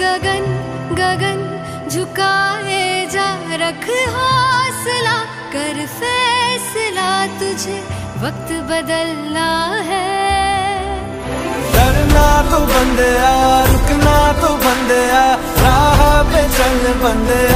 गगन गगन झुकाए जा, रख हौसला, कर फैसला तुझे, वक्त बदलना है। डरना तो बंदया रुकना तो बंदया राह पे चल बंदया